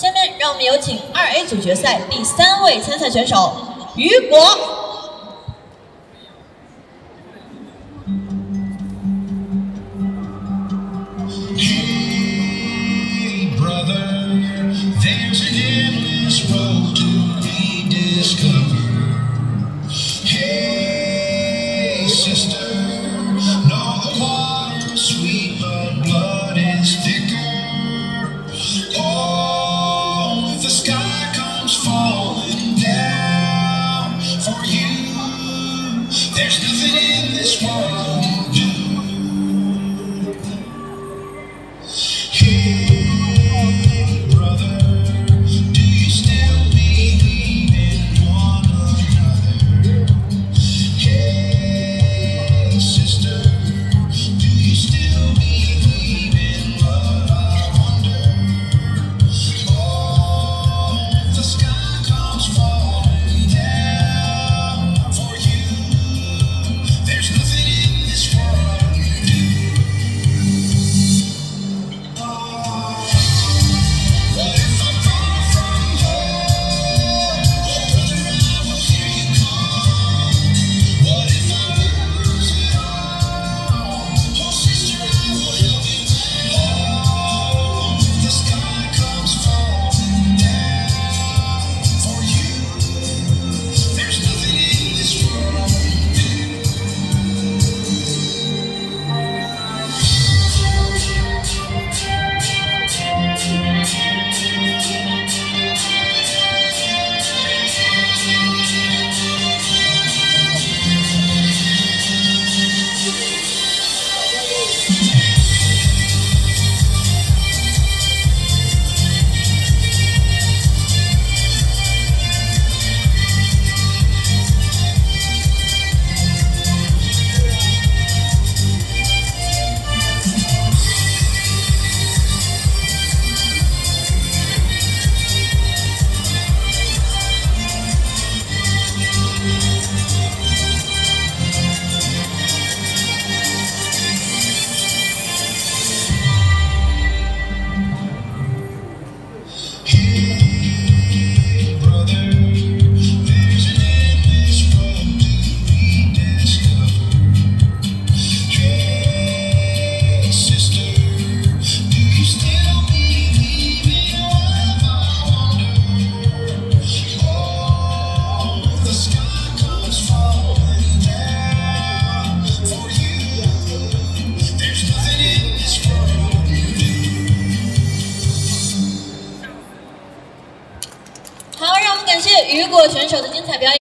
下面让我们有请二 A 组决赛第三位参赛选手于果。让我们感谢雨果选手的精彩表演。